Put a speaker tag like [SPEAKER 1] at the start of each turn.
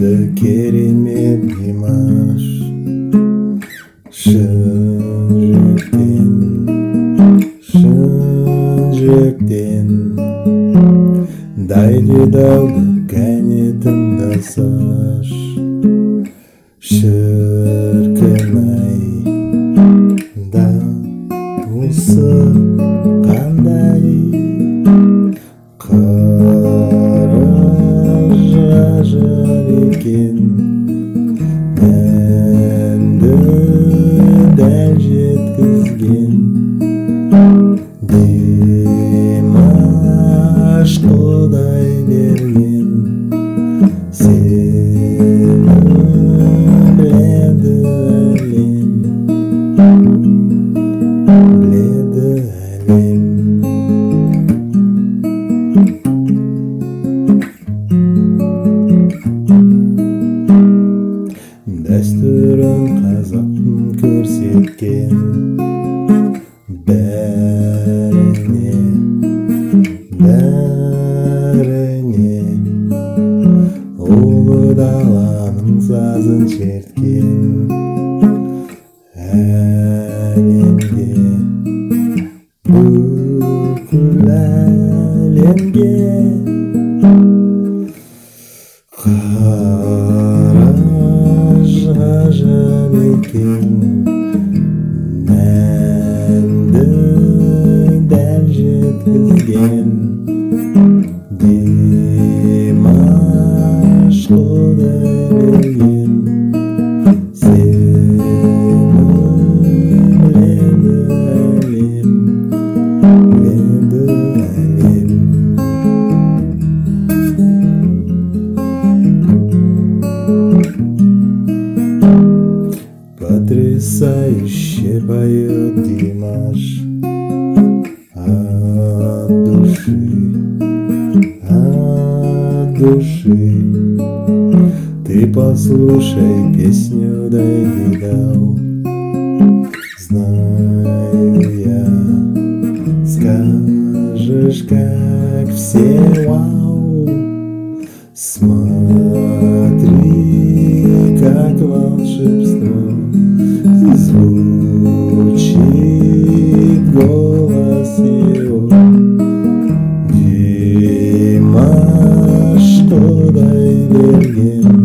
[SPEAKER 1] да керемет димаш шын жүректен шын жүректен дайдедалды кәне тыңдасаш шіркін ай да осы қандай thinking қазақтың көрсеткен бәріне бәріне ұлы даланың сазын шерткен King Menden Deljet kızgen Dimash Kodereyen Потрясающе поет Димаш От души, от души. Ты послушай песню Давидау Знаю я, скажешь, как все вау! Смотри, как волшебство baby again.